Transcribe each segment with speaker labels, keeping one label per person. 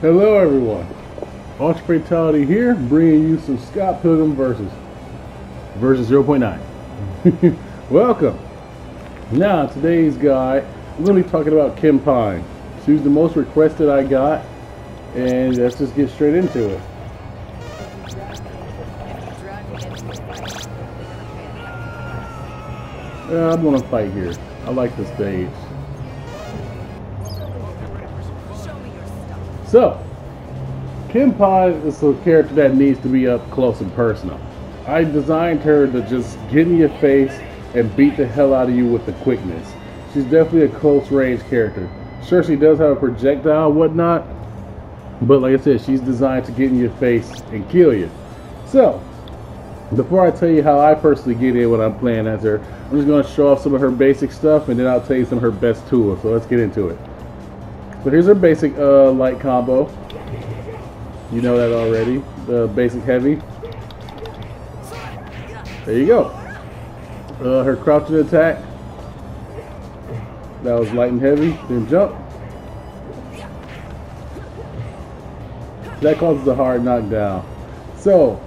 Speaker 1: Hello everyone, Ultra Fatality here, bringing you some Scott Pilgrim versus version 0.9. Welcome. Now today's guy, I'm going to be talking about Kim Pine. She was the most requested I got, and let's just get straight into it. Uh, I'm gonna fight here. I like the stage. So, Pine is a character that needs to be up close and personal. I designed her to just get in your face and beat the hell out of you with the quickness. She's definitely a close range character. Sure, she does have a projectile whatnot, but like I said, she's designed to get in your face and kill you. So, before I tell you how I personally get in when I'm playing as her, I'm just going to show off some of her basic stuff and then I'll tell you some of her best tools. So let's get into it. So here's her basic uh, light combo. You know that already. The basic heavy. There you go. Uh, her crouching attack. That was light and heavy. Then jump. That causes a hard knockdown. So,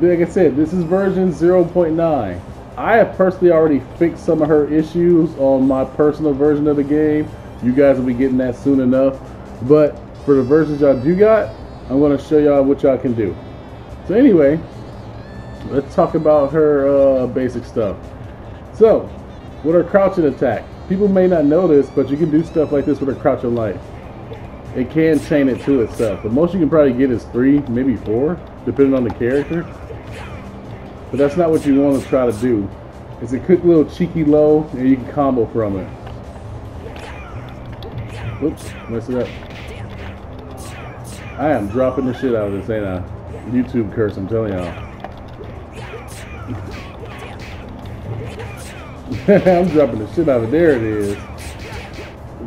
Speaker 1: like I said, this is version 0.9. I have personally already fixed some of her issues on my personal version of the game. You guys will be getting that soon enough. But for the versions y'all do got, I'm going to show y'all what y'all can do. So anyway, let's talk about her uh, basic stuff. So, with her crouching attack, people may not know this, but you can do stuff like this with her crouching light. It can chain it to itself. The most you can probably get is three, maybe four, depending on the character. But that's not what you want to try to do. It's a quick little cheeky low, and you can combo from it. Oops, mess it up. I am dropping the shit out of this, ain't I? YouTube curse, I'm telling y'all. I'm dropping the shit out of. There it is.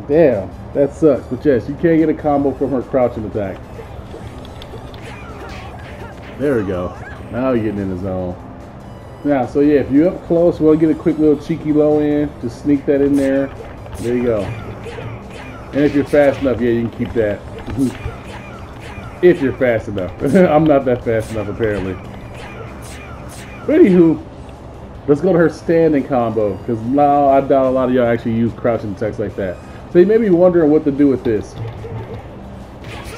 Speaker 1: Damn, that sucks. But yes, you can't get a combo from her crouching attack. There we go. Now you're getting in the zone. Now, so yeah, if you're up close, we'll get a quick little cheeky low in. Just sneak that in there. There you go. And if you're fast enough, yeah, you can keep that. if you're fast enough. I'm not that fast enough, apparently. But anywho, let's go to her standing combo. Because now I doubt a lot of y'all actually use crouching attacks like that. So you may be wondering what to do with this.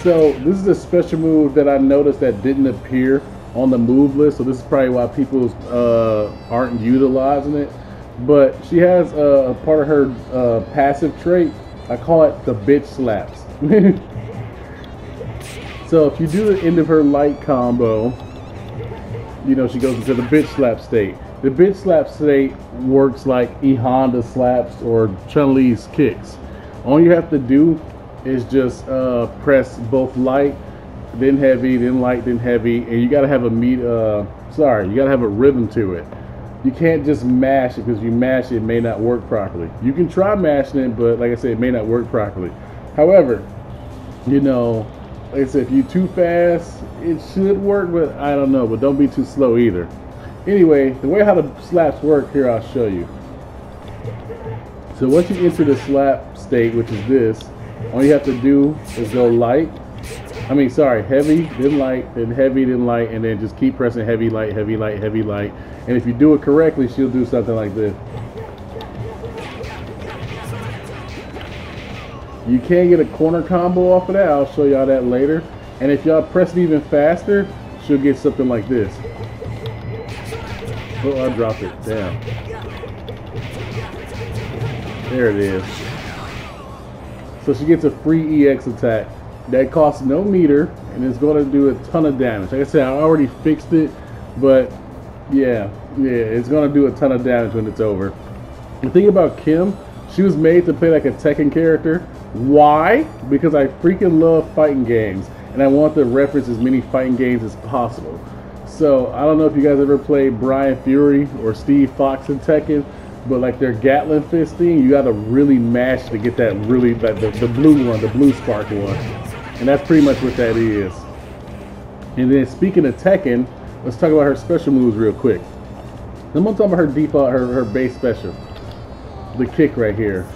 Speaker 1: So this is a special move that I noticed that didn't appear on the move list, so this is probably why people uh, aren't utilizing it. But she has a, part of her uh, passive trait. I call it the bitch slaps. so if you do the end of her light combo, you know she goes into the bitch slap state. The bitch slap state works like E Honda slaps or Chun Li's kicks. All you have to do is just uh, press both light then heavy, then light, then heavy, and you gotta have a meat. Uh, sorry, you gotta have a rhythm to it. You can't just mash it because you mash it, it may not work properly. You can try mashing it, but like I said, it may not work properly. However, you know, like I said, if you're too fast, it should work, but I don't know. But don't be too slow either. Anyway, the way how the slaps work here, I'll show you. So once you enter the slap state, which is this, all you have to do is go light, I mean, sorry, heavy, then light, then heavy, then light, and then just keep pressing heavy, light, heavy, light, heavy, light. And if you do it correctly, she'll do something like this. You can get a corner combo off of that. I'll show y'all that later. And if y'all press it even faster, she'll get something like this. Oh, I dropped it. Damn. There it is. So she gets a free EX attack that costs no meter and it's going to do a ton of damage. Like I said, I already fixed it, but yeah, yeah, it's going to do a ton of damage when it's over. The thing about Kim, she was made to play like a Tekken character. Why? Because I freaking love fighting games and I want to reference as many fighting games as possible. So I don't know if you guys ever played Bryan Fury or Steve Fox in Tekken, but like their Gatling fist thing, you got to really mash to get that really that the, the blue one, the blue spark one. And that's pretty much what that is. And then speaking of Tekken, let's talk about her special moves real quick. I'm gonna talk about her default, uh, her, her base special. The kick right here.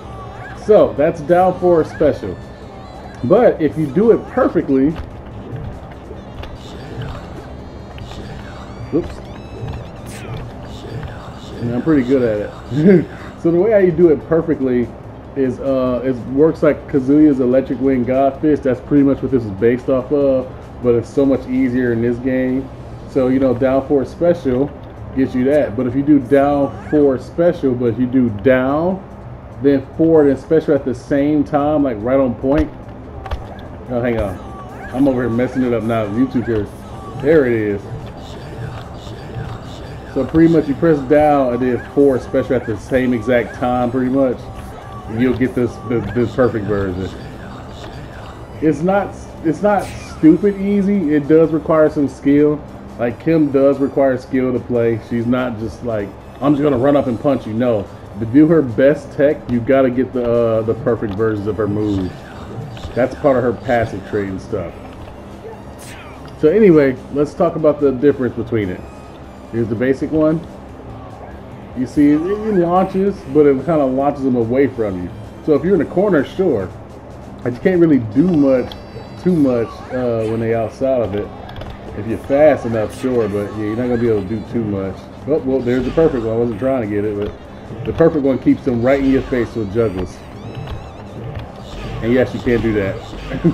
Speaker 1: So that's down for a special. But if you do it perfectly, oops, and I'm pretty good at it. so the way how you do it perfectly is uh, it works like Kazuya's Electric Wind God Fist. That's pretty much what this is based off of, but it's so much easier in this game. So you know, down four special gets you that. But if you do down four special, but if you do down, then forward and special at the same time, like right on point. Oh, hang on. I'm over here messing it up now. YouTube here. There it is. So pretty much you press down and then four special at the same exact time, pretty much. And you'll get this, this this perfect version. It's not it's not stupid easy. It does require some skill. Like Kim does require skill to play. She's not just like I'm just gonna run up and punch you. No, to do her best tech, you got to get the uh, the perfect versions of her moves. That's part of her passive trait and stuff. So anyway, let's talk about the difference between it. Here's the basic one. You see, it, it launches, but it kind of launches them away from you. So if you're in a corner, sure, but you can't really do much, too much uh, when they outside of it. If you're fast enough, sure, but yeah, you're not gonna be able to do too much. Oh, well, there's the perfect one. I wasn't trying to get it, but the perfect one keeps them right in your face with juggles. And yes, you can do that.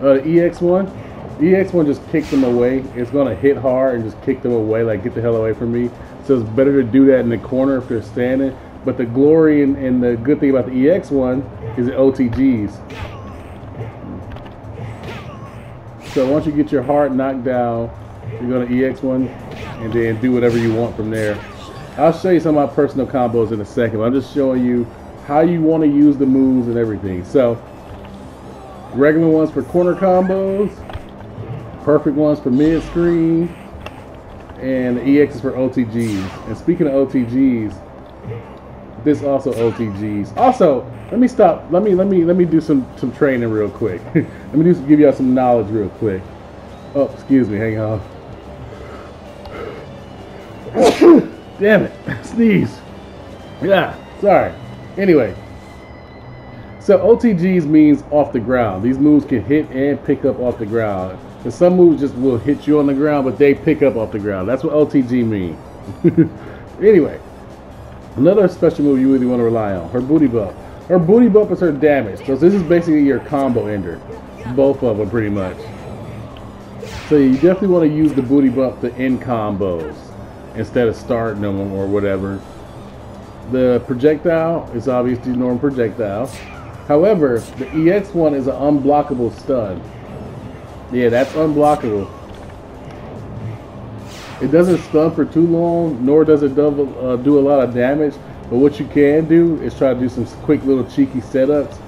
Speaker 1: uh, the EX1, EX1 just kicks them away. It's gonna hit hard and just kick them away, like get the hell away from me. So it's better to do that in the corner if they're standing. But the glory and, and the good thing about the EX1 is the OTGs. So once you get your heart knocked down, you're gonna EX1 and then do whatever you want from there. I'll show you some of my personal combos in a second. I'm just showing you how you want to use the moves and everything. So regular ones for corner combos, perfect ones for mid screen, and the EX is for OTGs. And speaking of OTGs, this also OTGs. Also, let me stop. Let me let me let me do some some training real quick. let me just give y'all some knowledge real quick. Oh, excuse me. Hang on. Damn it. Sneeze. Yeah, sorry. Anyway. So OTGs means off the ground. These moves can hit and pick up off the ground. And some moves just will hit you on the ground, but they pick up off the ground. That's what OTG means. anyway, another special move you really want to rely on. Her booty bump. Her booty bump is her damage. So this is basically your combo ender. Both of them pretty much. So you definitely want to use the booty bump to end combos instead of starting them or whatever. The projectile is obviously normal projectile. However, the EX one is an unblockable stun. Yeah, that's unblockable. It doesn't stun for too long, nor does it double, uh, do a lot of damage. But what you can do is try to do some quick little cheeky setups.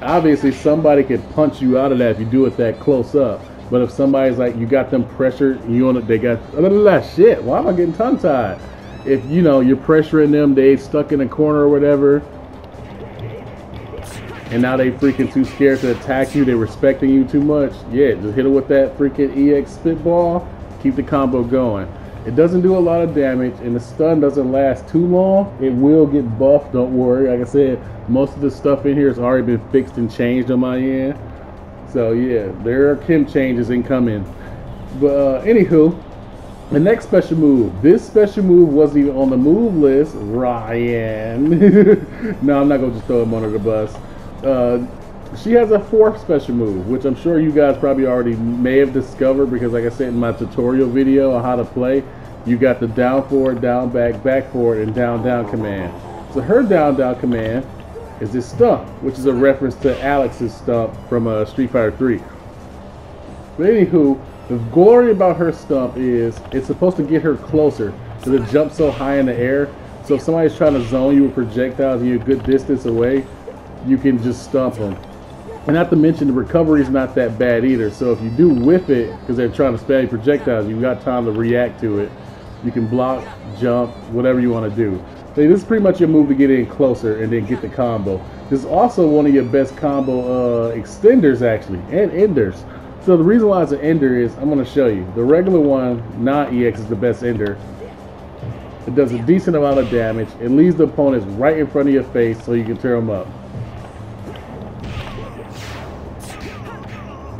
Speaker 1: Obviously, somebody could punch you out of that if you do it that close up. But if somebody's like, you got them pressured, you on it, they got, blah, blah, blah, shit, why am I getting tongue tied? If, you know, you're pressuring them, they stuck in a corner or whatever, and now they freaking too scared to attack you, they respecting you too much, yeah, just hit them with that freaking EX spitball, keep the combo going. It doesn't do a lot of damage, and the stun doesn't last too long. It will get buffed, don't worry. Like I said, most of the stuff in here has already been fixed and changed on my end. So yeah, there are Kim changes incoming. But uh, anywho, the next special move. This special move wasn't even on the move list. Ryon. no, I'm not gonna just throw him under the bus. Uh, she has a fourth special move, which I'm sure you guys probably already may have discovered because, like I said in my tutorial video on how to play, you got the down forward, down back, back forward, and down down command. So her down down command is this stump, which is a reference to Alex's stump from uh, Street Fighter 3. But anywho, the glory about her stump is it's supposed to get her closer because it jumps so high in the air. So if somebody's trying to zone you with projectiles and you're a good distance away, you can just stump them. And not to mention the recovery is not that bad either. So if you do whiff it because they're trying to spam projectiles, you've got time to react to it. You can block, jump, whatever you want to do. So this is pretty much your move to get in closer and then get the combo. This is also one of your best combo uh, extenders actually, and enders. So the reason why it's an ender is, I'm going to show you. The regular one, not EX, is the best ender. It does a decent amount of damage. It leaves the opponents right in front of your face so you can tear them up.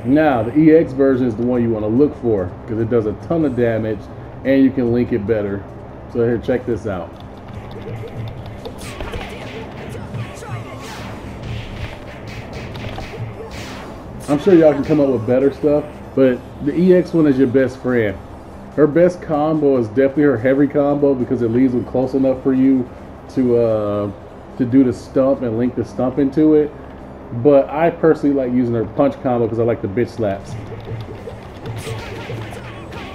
Speaker 1: Now, the EX version is the one you want to look for because it does a ton of damage and you can link it better. So here, check this out. I'm sure y'all can come up with better stuff, but the EX one is your best friend. Her best combo is definitely her heavy combo because it leaves them close enough for you to uh, to do the stump and link the stump into it. But I personally like using her punch combo because I like the bitch slaps.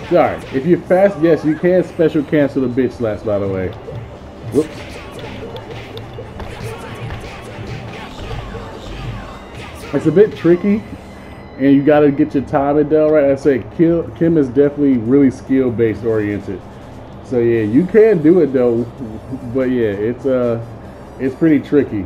Speaker 1: Sorry, if you're fast, yes, you can special cancel the bitch slaps, by the way. Whoops. It's a bit tricky, and you got to get your timing down right. I say Kim, Kim is definitely really skill based oriented. So yeah, you can do it though, but yeah, it's uh, it's pretty tricky.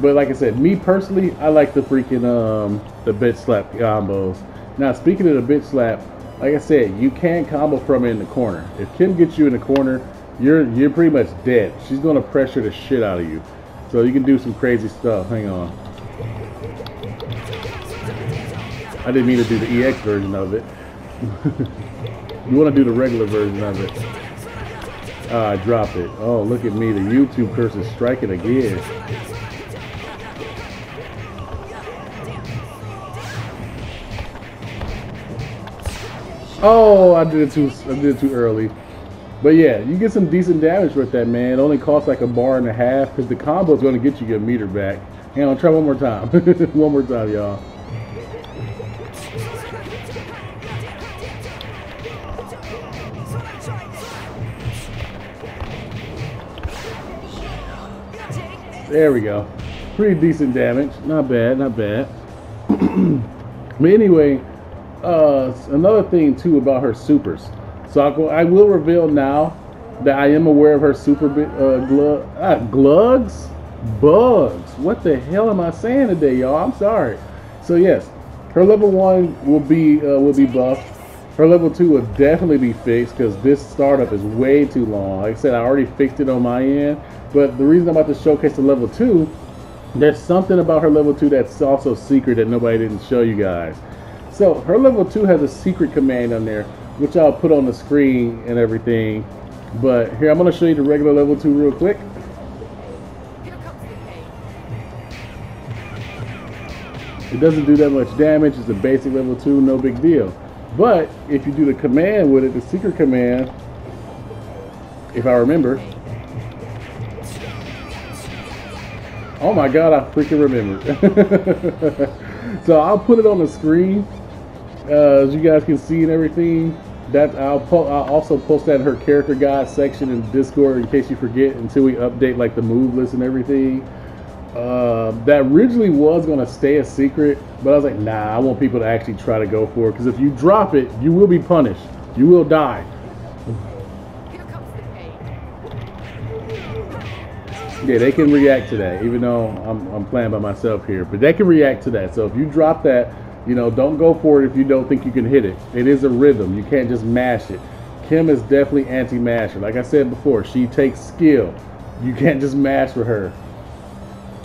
Speaker 1: But like I said, me personally, I like the freaking um the bitch slap combos. Now speaking of the bitch slap, like I said, you can combo from in the corner. If Kim gets you in the corner, you're you're pretty much dead. She's gonna pressure the shit out of you. So you can do some crazy stuff. Hang on. I didn't mean to do the EX version of it. you want to do the regular version of it. Ah, I dropped it. Oh, look at me. The YouTube curse is striking again. Oh, I did it too. I did it too early. But yeah, you get some decent damage with that, man. It only costs like a bar and a half because the combo is going to get you your meter back. Hang on, try one more time. one more time, y'all. There we go. Pretty decent damage. Not bad, not bad. but anyway, uh, another thing too about her supers. So I, I will reveal now that I am aware of her super uh, ah, glugs, bugs. What the hell am I saying today, y'all? I'm sorry. So yes, her level one will be uh, will be buffed. Her level two will definitely be fixed because this startup is way too long. Like I said, I already fixed it on my end. But the reason I'm about to showcase the level two, there's something about her level two that's also secret that nobody didn't show you guys. So her level two has a secret command on there, which I'll put on the screen and everything. But here, I'm going to show you the regular level two real quick. It doesn't do that much damage. It's a basic level two, no big deal. But if you do the command with it, the secret command, if I remember, Oh my god, I freaking remember. so I'll put it on the screen uh, as you guys can see and everything. That I'll, I'll also post that in her character guide section in Discord in case you forget until we update like the move list and everything. Uh, that originally was gonna stay a secret, but I was like, nah, I want people to actually try to go for it because if you drop it, you will be punished. You will die. Yeah, they can react to that, even though I'm, I'm playing by myself here. But they can react to that. So if you drop that, you know, don't go for it if you don't think you can hit it. It is a rhythm. You can't just mash it. Kim is definitely anti-masher. Like I said before, she takes skill. You can't just mash with her.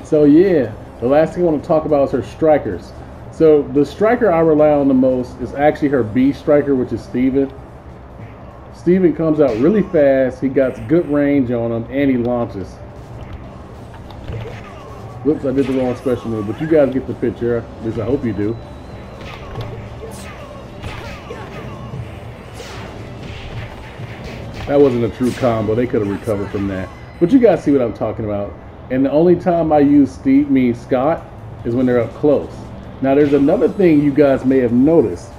Speaker 1: So yeah, the last thing I want to talk about is her strikers. So the striker I rely on the most is actually her B striker, which is Stephen. Stephen comes out really fast. He got good range on him, and he launches. Whoops, I did the wrong special move, but you guys get the picture. At least I hope you do. That wasn't a true combo. They could have recovered from that. But you guys see what I'm talking about. And the only time I use Steve, me, Scott, is when they're up close. Now, there's another thing you guys may have noticed.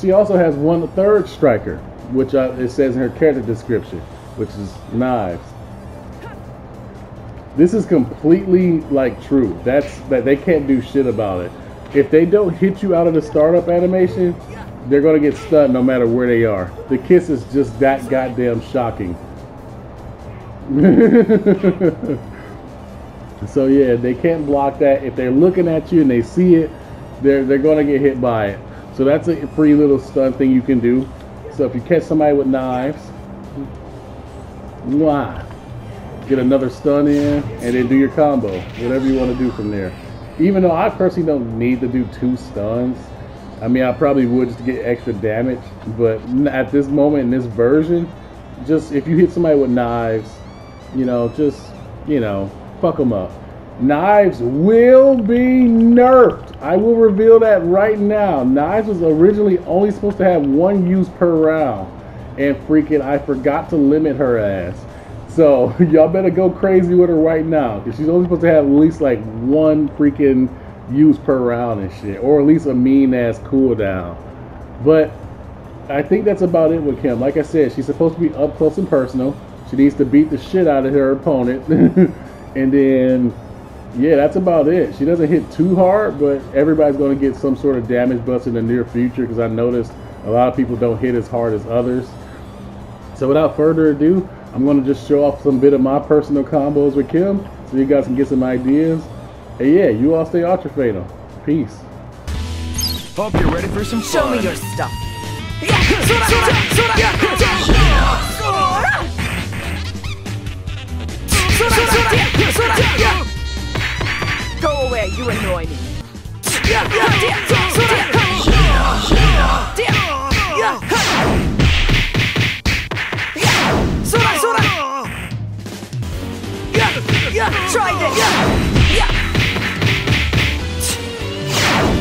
Speaker 1: She also has one third striker, which I, it says in her character description, which is knives. This is completely like true. That's that they can't do shit about it. If they don't hit you out of the startup animation, they're gonna get stunned no matter where they are. The kiss is just that goddamn shocking. so yeah, they can't block that. If they're looking at you and they see it, they're they're gonna get hit by it. So that's a free little stun thing you can do. So if you catch somebody with knives, Mwah. Get another stun in, and then do your combo. Whatever you want to do from there. Even though I personally don't need to do two stuns. I mean, I probably would just to get extra damage. But at this moment, in this version, just if you hit somebody with knives, you know, just, you know, fuck them up. Knives will be nerfed. I will reveal that right now. Knives was originally only supposed to have one use per round. And freaking, I forgot to limit her ass. So y'all better go crazy with her right now. Because she's only supposed to have at least like one freaking use per round and shit. Or at least a mean ass cooldown. But I think that's about it with Kim. Like I said, she's supposed to be up close and personal. She needs to beat the shit out of her opponent. and then yeah, that's about it. She doesn't hit too hard, but everybody's going to get some sort of damage bust in the near future because I noticed a lot of people don't hit as hard as others. So without further ado, I'm going to just show off some bit of my personal combos with Kim so you guys can get some ideas. And yeah, you all stay ultra fatal. Peace.
Speaker 2: Hope you're ready for some
Speaker 3: Show
Speaker 2: fun.
Speaker 3: me your stuff. Go away, you annoy me. Try this.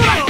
Speaker 3: Strike!